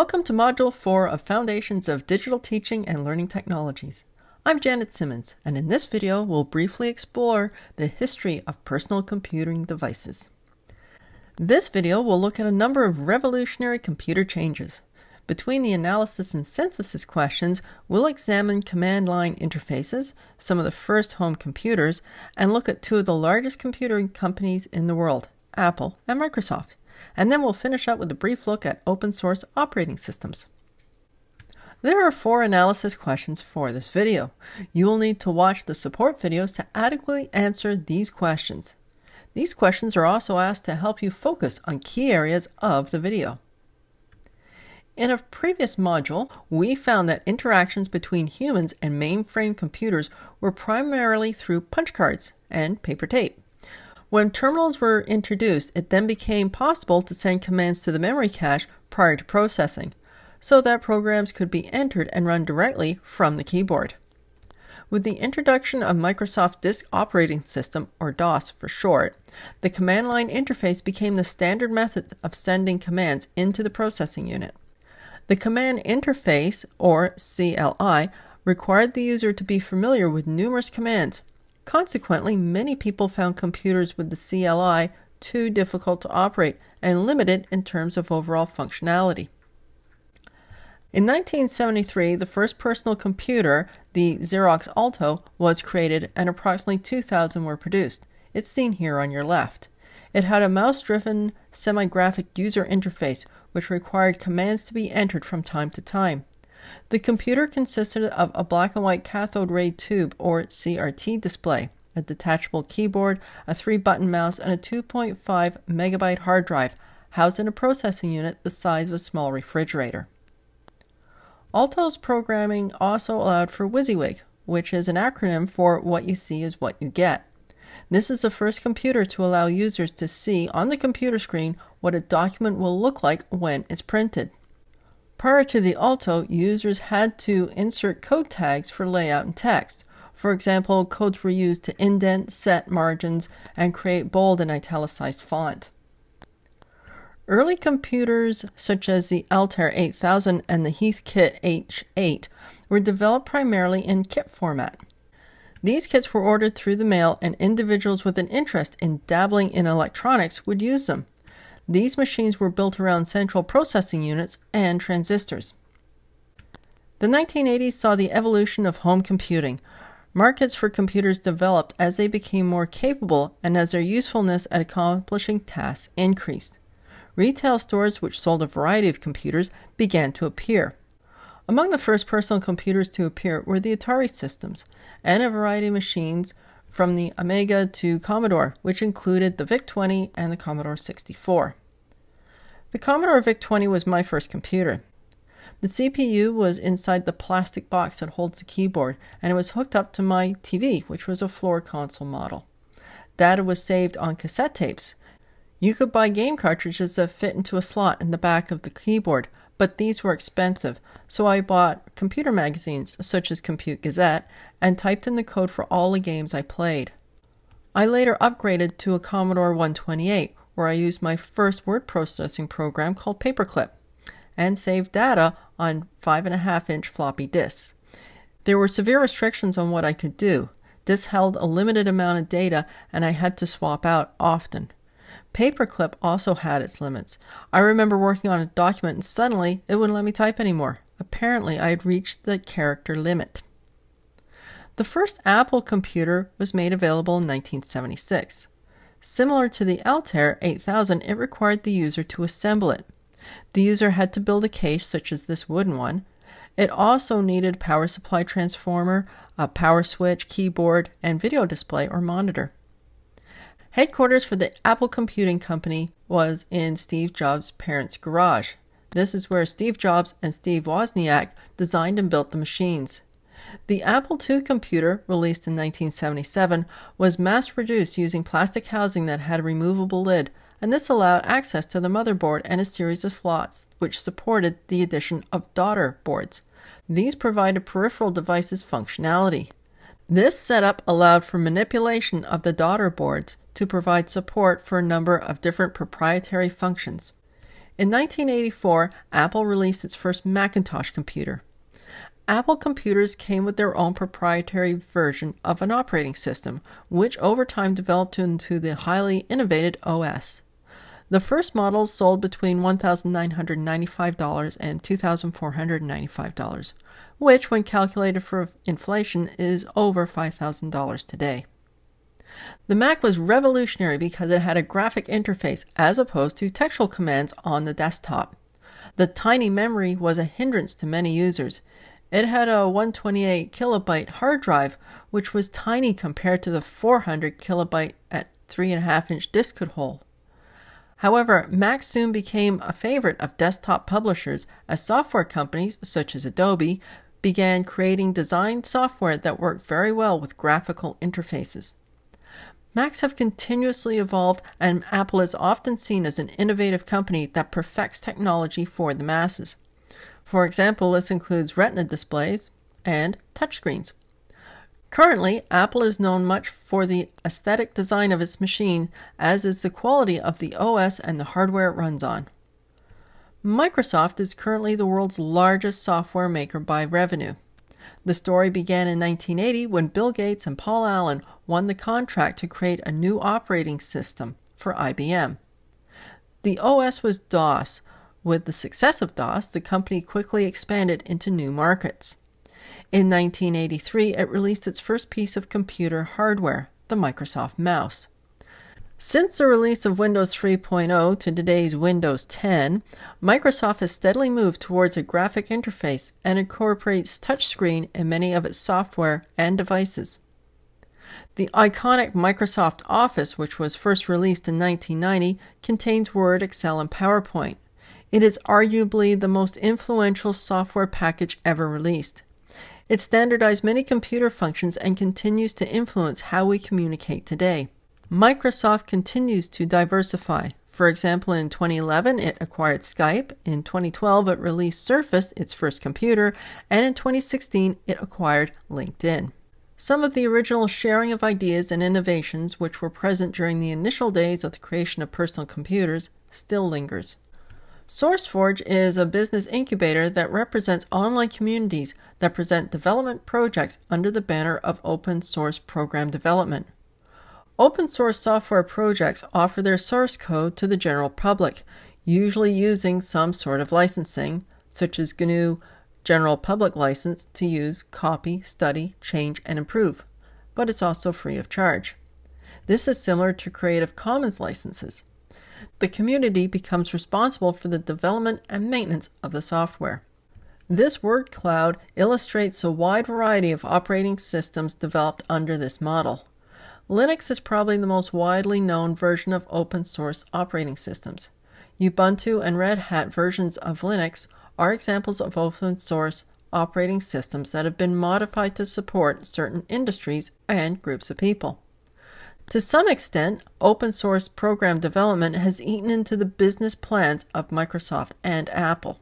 Welcome to Module 4 of Foundations of Digital Teaching and Learning Technologies. I'm Janet Simmons, and in this video we'll briefly explore the history of personal computing devices. This video will look at a number of revolutionary computer changes. Between the analysis and synthesis questions, we'll examine command line interfaces, some of the first home computers, and look at two of the largest computer companies in the world, Apple and Microsoft and then we'll finish up with a brief look at open source operating systems. There are four analysis questions for this video. You will need to watch the support videos to adequately answer these questions. These questions are also asked to help you focus on key areas of the video. In a previous module, we found that interactions between humans and mainframe computers were primarily through punch cards and paper tape. When terminals were introduced, it then became possible to send commands to the memory cache prior to processing, so that programs could be entered and run directly from the keyboard. With the introduction of Microsoft Disk Operating System, or DOS for short, the command line interface became the standard method of sending commands into the processing unit. The command interface, or CLI, required the user to be familiar with numerous commands Consequently, many people found computers with the CLI too difficult to operate and limited in terms of overall functionality. In 1973, the first personal computer, the Xerox Alto, was created and approximately 2,000 were produced. It's seen here on your left. It had a mouse driven semi graphic user interface which required commands to be entered from time to time. The computer consisted of a black and white cathode ray tube or CRT display, a detachable keyboard, a three button mouse, and a 2.5 megabyte hard drive housed in a processing unit the size of a small refrigerator. Alto's programming also allowed for WYSIWYG, which is an acronym for What You See is What You Get. This is the first computer to allow users to see on the computer screen what a document will look like when it's printed. Prior to the Alto, users had to insert code tags for layout and text. For example, codes were used to indent, set margins, and create bold and italicized font. Early computers, such as the Altair 8000 and the Heathkit H8, were developed primarily in kit format. These kits were ordered through the mail, and individuals with an interest in dabbling in electronics would use them. These machines were built around central processing units and transistors. The 1980s saw the evolution of home computing. Markets for computers developed as they became more capable and as their usefulness at accomplishing tasks increased. Retail stores, which sold a variety of computers, began to appear. Among the first personal computers to appear were the Atari systems and a variety of machines from the Amiga to Commodore, which included the VIC 20 and the Commodore 64. The Commodore VIC-20 was my first computer. The CPU was inside the plastic box that holds the keyboard, and it was hooked up to my TV, which was a floor console model. Data was saved on cassette tapes. You could buy game cartridges that fit into a slot in the back of the keyboard, but these were expensive, so I bought computer magazines such as Compute Gazette and typed in the code for all the games I played. I later upgraded to a Commodore 128, where I used my first word processing program called Paperclip and saved data on 5.5 inch floppy disks. There were severe restrictions on what I could do. This held a limited amount of data and I had to swap out often. Paperclip also had its limits. I remember working on a document and suddenly it wouldn't let me type anymore. Apparently, I had reached the character limit. The first Apple computer was made available in 1976. Similar to the Altair 8000, it required the user to assemble it. The user had to build a case such as this wooden one. It also needed power supply transformer, a power switch, keyboard, and video display or monitor. Headquarters for the Apple Computing Company was in Steve Jobs' parents' garage. This is where Steve Jobs and Steve Wozniak designed and built the machines. The Apple II computer, released in 1977, was mass produced using plastic housing that had a removable lid, and this allowed access to the motherboard and a series of slots which supported the addition of daughter boards. These provided peripheral devices functionality. This setup allowed for manipulation of the daughter boards to provide support for a number of different proprietary functions. In 1984, Apple released its first Macintosh computer. Apple computers came with their own proprietary version of an operating system, which over time developed into the highly innovative OS. The first models sold between $1,995 and $2,495, which, when calculated for inflation, is over $5,000 today. The Mac was revolutionary because it had a graphic interface as opposed to textual commands on the desktop. The tiny memory was a hindrance to many users. It had a 128 kilobyte hard drive, which was tiny compared to the 400 kilobyte at 3.5 inch disk could hold. However, Mac soon became a favorite of desktop publishers as software companies, such as Adobe, began creating design software that worked very well with graphical interfaces. Macs have continuously evolved, and Apple is often seen as an innovative company that perfects technology for the masses. For example, this includes Retina displays and touchscreens. Currently, Apple is known much for the aesthetic design of its machine, as is the quality of the OS and the hardware it runs on. Microsoft is currently the world's largest software maker by revenue. The story began in 1980 when Bill Gates and Paul Allen won the contract to create a new operating system for IBM. The OS was DOS. With the success of DOS, the company quickly expanded into new markets. In 1983, it released its first piece of computer hardware, the Microsoft Mouse. Since the release of Windows 3.0 to today's Windows 10, Microsoft has steadily moved towards a graphic interface and incorporates touchscreen in many of its software and devices. The iconic Microsoft Office, which was first released in 1990, contains Word, Excel, and PowerPoint. It is arguably the most influential software package ever released. It standardized many computer functions and continues to influence how we communicate today. Microsoft continues to diversify. For example, in 2011, it acquired Skype. In 2012, it released Surface, its first computer. And in 2016, it acquired LinkedIn. Some of the original sharing of ideas and innovations which were present during the initial days of the creation of personal computers still lingers. SourceForge is a business incubator that represents online communities that present development projects under the banner of open source program development. Open source software projects offer their source code to the general public, usually using some sort of licensing, such as GNU General Public License to use, copy, study, change, and improve, but it's also free of charge. This is similar to Creative Commons licenses the community becomes responsible for the development and maintenance of the software. This word cloud illustrates a wide variety of operating systems developed under this model. Linux is probably the most widely known version of open source operating systems. Ubuntu and Red Hat versions of Linux are examples of open source operating systems that have been modified to support certain industries and groups of people. To some extent, open source program development has eaten into the business plans of Microsoft and Apple.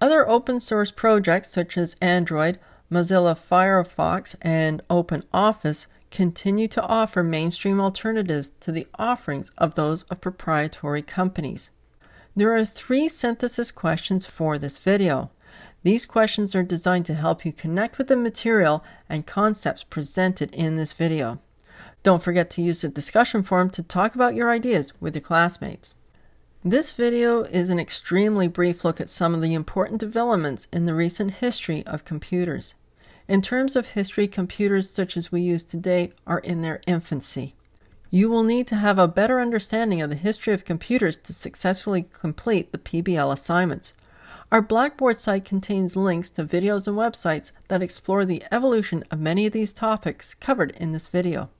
Other open source projects such as Android, Mozilla Firefox, and OpenOffice continue to offer mainstream alternatives to the offerings of those of proprietary companies. There are three synthesis questions for this video. These questions are designed to help you connect with the material and concepts presented in this video. Don't forget to use the discussion forum to talk about your ideas with your classmates. This video is an extremely brief look at some of the important developments in the recent history of computers. In terms of history, computers such as we use today are in their infancy. You will need to have a better understanding of the history of computers to successfully complete the PBL assignments. Our Blackboard site contains links to videos and websites that explore the evolution of many of these topics covered in this video.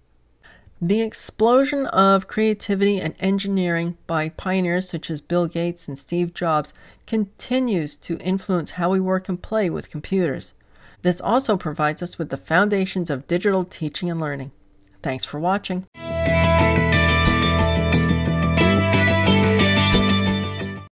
The explosion of creativity and engineering by pioneers such as Bill Gates and Steve Jobs continues to influence how we work and play with computers. This also provides us with the foundations of digital teaching and learning. Thanks for watching.